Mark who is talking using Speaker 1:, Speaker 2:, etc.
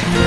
Speaker 1: Bye.